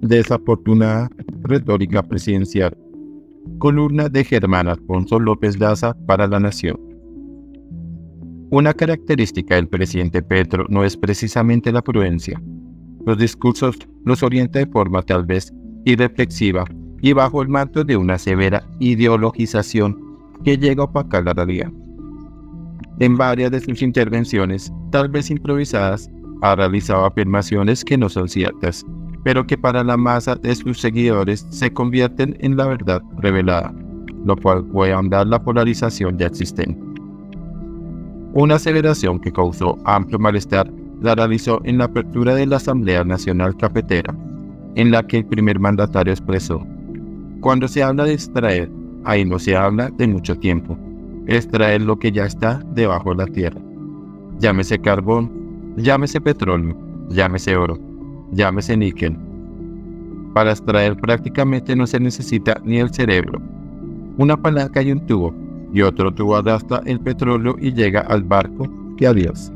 desafortunada retórica presidencial. Columna de Germán Alfonso López Daza para La Nación. Una característica del presidente Petro no es precisamente la prudencia. Los discursos los orienta de forma tal vez irreflexiva y bajo el manto de una severa ideologización que llega a opacar la realidad. En varias de sus intervenciones, tal vez improvisadas, ha realizado afirmaciones que no son ciertas, pero que para la masa de sus seguidores se convierten en la verdad revelada, lo cual puede ahondar la polarización ya existente. Una aceleración que causó amplio malestar la realizó en la apertura de la Asamblea Nacional Cafetera, en la que el primer mandatario expresó, cuando se habla de extraer, ahí no se habla de mucho tiempo, extraer lo que ya está debajo de la tierra. Llámese carbón, llámese petróleo, llámese oro, llámese níquel. Para extraer prácticamente no se necesita ni el cerebro. Una palanca y un tubo, y otro tubo adapta el petróleo y llega al barco que adiós.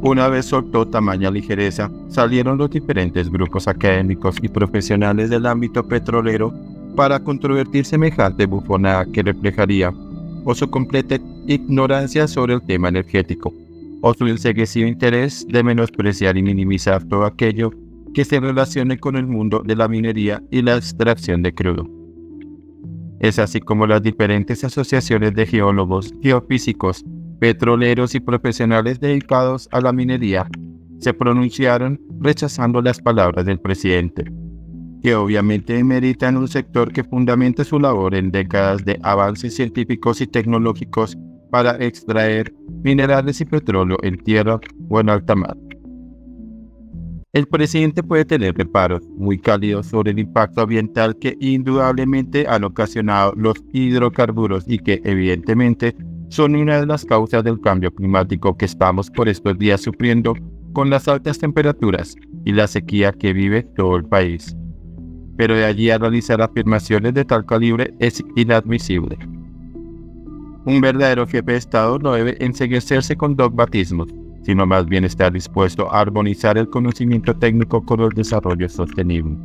Una vez soltó tamaña ligereza, salieron los diferentes grupos académicos y profesionales del ámbito petrolero para controvertir semejante bufonada que reflejaría o su completa ignorancia sobre el tema energético, o su enseguecido interés de menospreciar y minimizar todo aquello que se relacione con el mundo de la minería y la extracción de crudo. Es así como las diferentes asociaciones de geólogos, geofísicos, petroleros y profesionales dedicados a la minería se pronunciaron rechazando las palabras del presidente, que obviamente en un sector que fundamenta su labor en décadas de avances científicos y tecnológicos para extraer minerales y petróleo en tierra o en alta mar. El presidente puede tener reparos muy cálidos sobre el impacto ambiental que indudablemente han ocasionado los hidrocarburos y que evidentemente son una de las causas del cambio climático que estamos por estos días sufriendo con las altas temperaturas y la sequía que vive todo el país. Pero de allí a realizar afirmaciones de tal calibre es inadmisible. Un verdadero jefe de Estado no debe enseguecerse con dogmatismos, sino más bien estar dispuesto a armonizar el conocimiento técnico con el desarrollo sostenible.